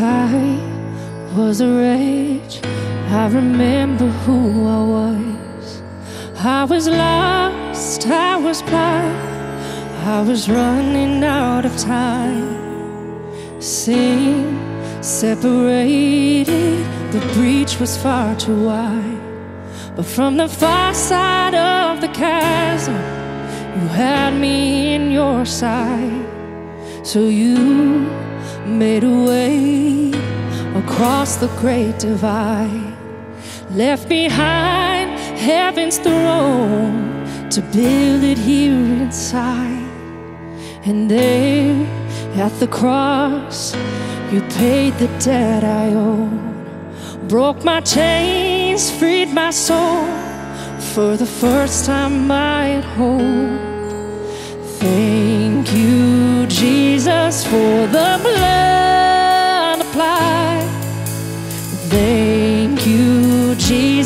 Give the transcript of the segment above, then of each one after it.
I was a rage I remember who I was. I was lost, I was blind, I was running out of time. Sin separated, the breach was far too wide. But from the far side of the chasm, you had me in your sight. So you made a way across the great divide. Left behind heaven's throne to build it here inside. And there at the cross, you paid the debt I owed. Broke my chains, freed my soul for the first time I had hope. Thank you, Jesus, for the blood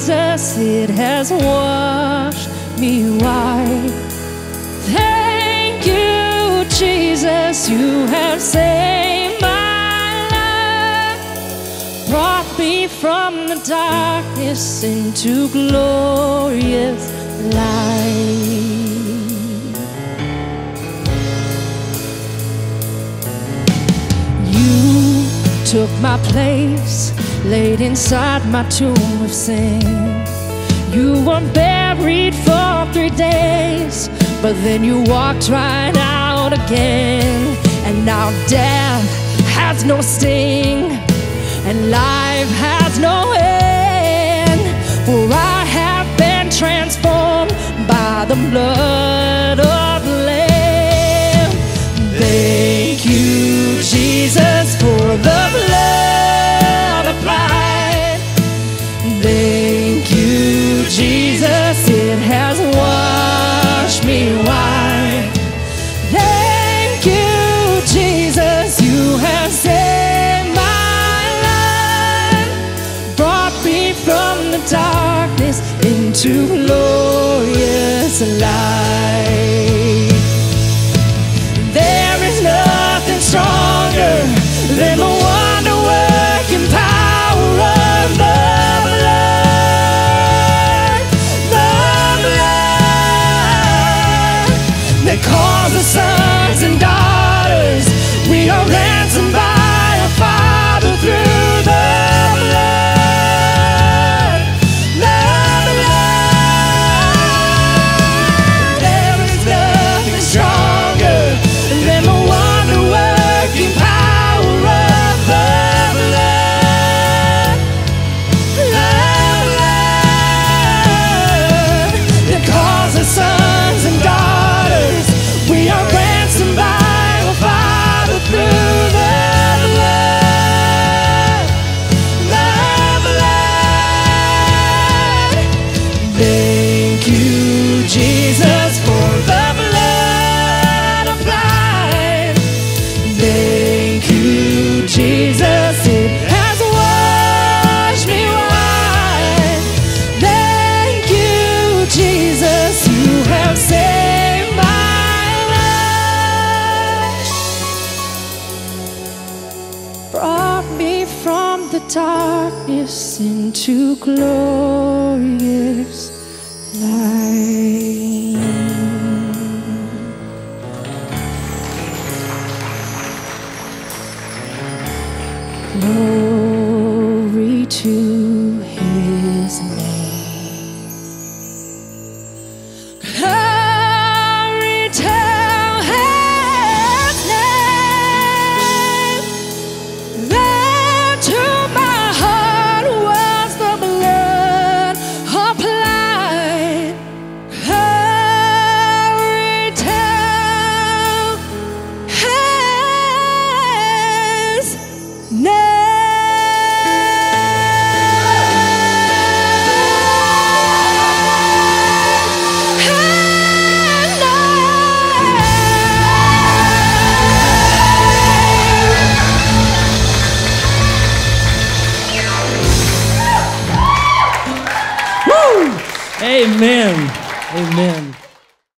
Jesus, it has washed me white. Thank you, Jesus, you have saved my life. Brought me from the darkness into glorious light. You took my place, laid inside my tomb of sin. You were buried for three days, but then you walked right out again. And now death has no sting, and life has no end. For I have been transformed by the blood of into glorious light. There is nothing stronger than the wonder working power of the blood. The blood that calls us sons and daughters. Darkness into glorious light. Amen. Amen.